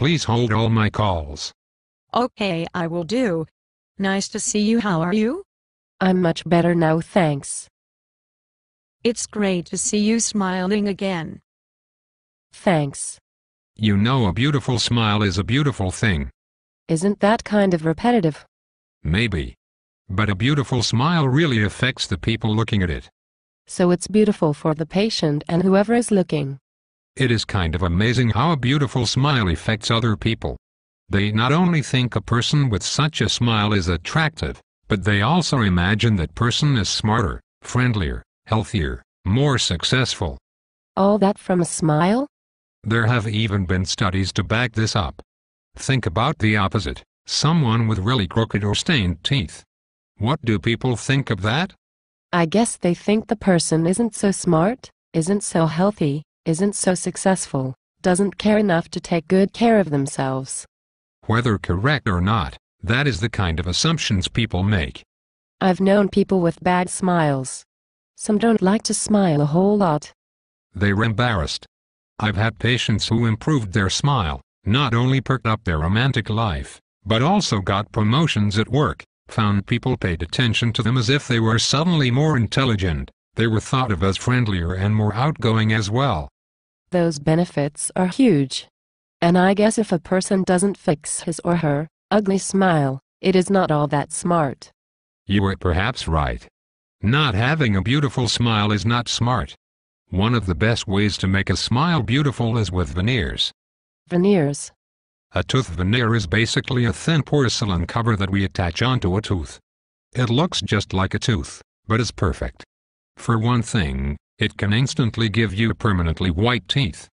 please hold all my calls. Okay, I will do. Nice to see you. How are you? I'm much better now, thanks. It's great to see you smiling again. Thanks. You know a beautiful smile is a beautiful thing. Isn't that kind of repetitive? Maybe. But a beautiful smile really affects the people looking at it. So it's beautiful for the patient and whoever is looking. It is kind of amazing how a beautiful smile affects other people. They not only think a person with such a smile is attractive, but they also imagine that person is smarter, friendlier, healthier, more successful. All that from a smile? There have even been studies to back this up. Think about the opposite, someone with really crooked or stained teeth. What do people think of that? I guess they think the person isn't so smart, isn't so healthy, isn't so successful, doesn't care enough to take good care of themselves. Whether correct or not, that is the kind of assumptions people make. I've known people with bad smiles. Some don't like to smile a whole lot. They're embarrassed. I've had patients who improved their smile, not only perked up their romantic life, but also got promotions at work, found people paid attention to them as if they were suddenly more intelligent, they were thought of as friendlier and more outgoing as well. Those benefits are huge. And I guess if a person doesn't fix his or her ugly smile, it is not all that smart. You are perhaps right. Not having a beautiful smile is not smart. One of the best ways to make a smile beautiful is with veneers. Veneers. A tooth veneer is basically a thin porcelain cover that we attach onto a tooth. It looks just like a tooth, but is perfect. For one thing, it can instantly give you permanently white teeth.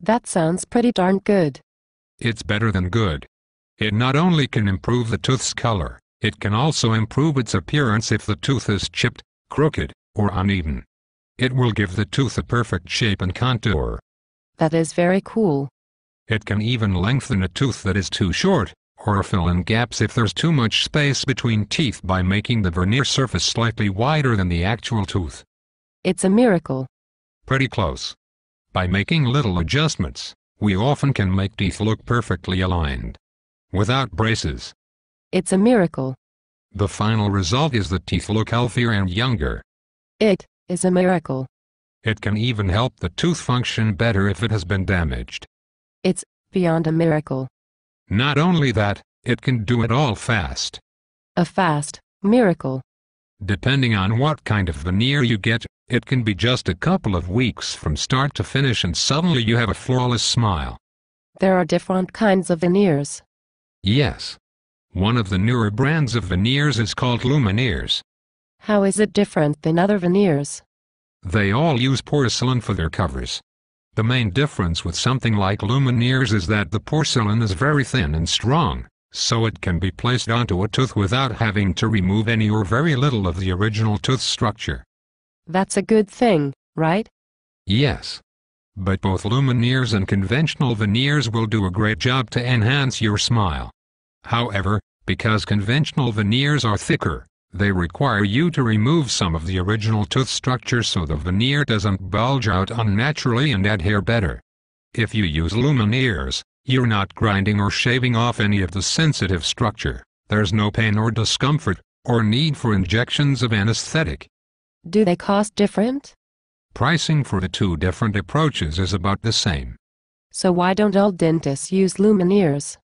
That sounds pretty darn good. It's better than good. It not only can improve the tooth's color, it can also improve its appearance if the tooth is chipped, crooked, or uneven. It will give the tooth a perfect shape and contour. That is very cool. It can even lengthen a tooth that is too short, or fill in gaps if there's too much space between teeth by making the veneer surface slightly wider than the actual tooth. It's a miracle. Pretty close. By making little adjustments, we often can make teeth look perfectly aligned. Without braces. It's a miracle. The final result is that teeth look healthier and younger. It is a miracle. It can even help the tooth function better if it has been damaged. It's beyond a miracle. Not only that, it can do it all fast. A fast miracle. Depending on what kind of veneer you get, it can be just a couple of weeks from start to finish and suddenly you have a flawless smile. There are different kinds of veneers. Yes. One of the newer brands of veneers is called Lumineers. How is it different than other veneers? They all use porcelain for their covers. The main difference with something like Lumineers is that the porcelain is very thin and strong, so it can be placed onto a tooth without having to remove any or very little of the original tooth structure. That's a good thing, right? Yes. But both Lumineers and conventional veneers will do a great job to enhance your smile. However, because conventional veneers are thicker, they require you to remove some of the original tooth structure so the veneer doesn't bulge out unnaturally and adhere better. If you use Lumineers, you're not grinding or shaving off any of the sensitive structure, there's no pain or discomfort, or need for injections of anesthetic. Do they cost different? Pricing for the two different approaches is about the same. So why don't all dentists use Lumineers?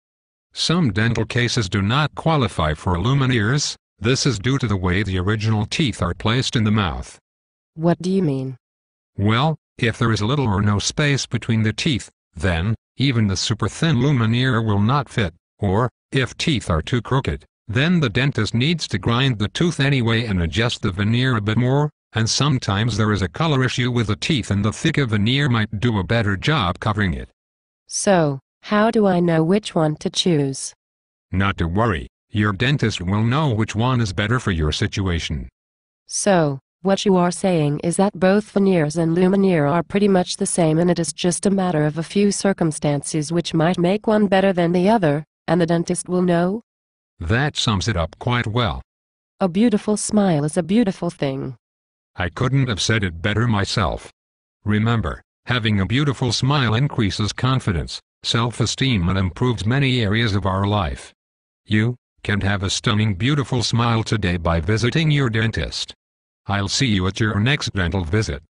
Some dental cases do not qualify for Lumineers, this is due to the way the original teeth are placed in the mouth. What do you mean? Well, if there is little or no space between the teeth, then, even the super thin lumineer will not fit, or, if teeth are too crooked, then the dentist needs to grind the tooth anyway and adjust the veneer a bit more, and sometimes there is a color issue with the teeth and the thicker veneer might do a better job covering it. So, how do I know which one to choose? Not to worry, your dentist will know which one is better for your situation. So, what you are saying is that both veneers and lumineer are pretty much the same and it is just a matter of a few circumstances which might make one better than the other, and the dentist will know? That sums it up quite well. A beautiful smile is a beautiful thing. I couldn't have said it better myself. Remember, having a beautiful smile increases confidence, self-esteem and improves many areas of our life. You can have a stunning beautiful smile today by visiting your dentist. I'll see you at your next dental visit.